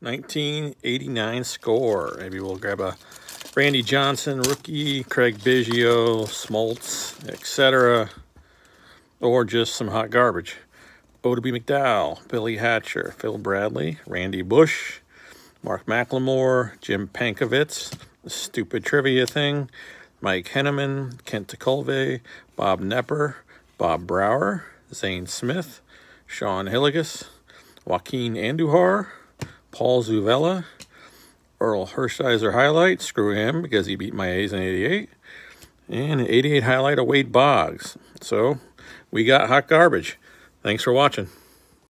1989 score. Maybe we'll grab a Randy Johnson rookie, Craig Biggio, Smoltz, etc. Or just some hot garbage. Oddibe McDowell, Billy Hatcher, Phil Bradley, Randy Bush, Mark McLemore, Jim Pankovits, stupid trivia thing, Mike Henneman, Kent Tekulve, Bob Knepper, Bob Brower, Zane Smith, Shawn Hillegas, Joaquin Andujar, Paul Zuvella, Orel Hershiser highlight, screw him because he beat my A's in 88, and an 88 highlight of Wade Boggs. So we got hot garbage. Thanks for watching.